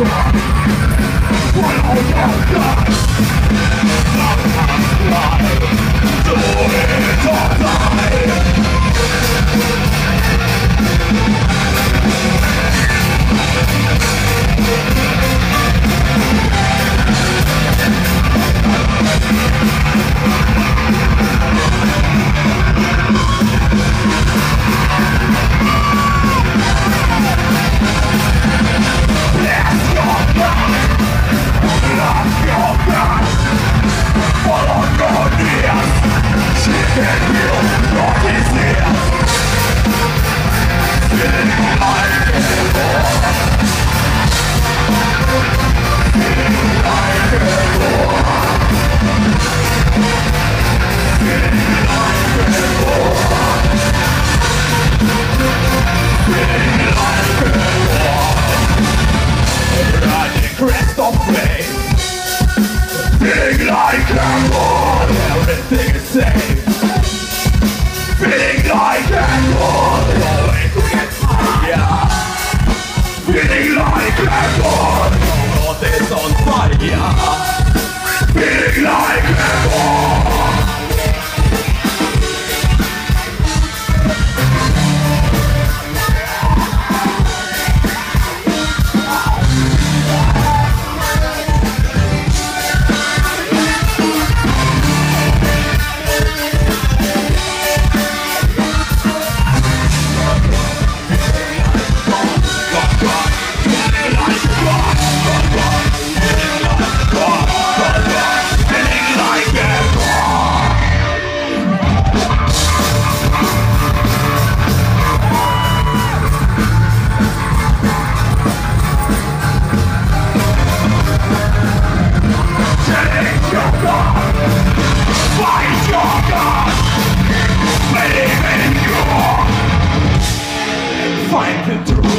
What I want Everything is safe. Feeling like animals can Into